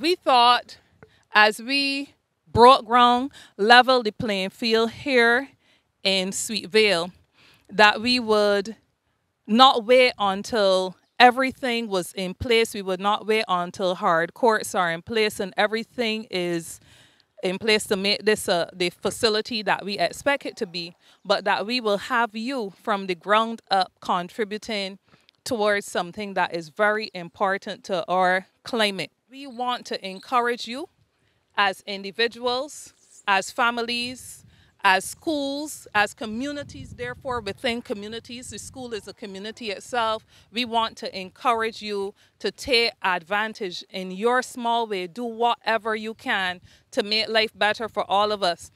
We thought as we broke ground, level the playing field here in Sweet Vale, that we would not wait until everything was in place. We would not wait until hard courts are in place and everything is in place to make this uh, the facility that we expect it to be, but that we will have you from the ground up contributing towards something that is very important to our climate. We want to encourage you as individuals, as families, as schools, as communities, therefore within communities, the school is a community itself. We want to encourage you to take advantage in your small way, do whatever you can to make life better for all of us.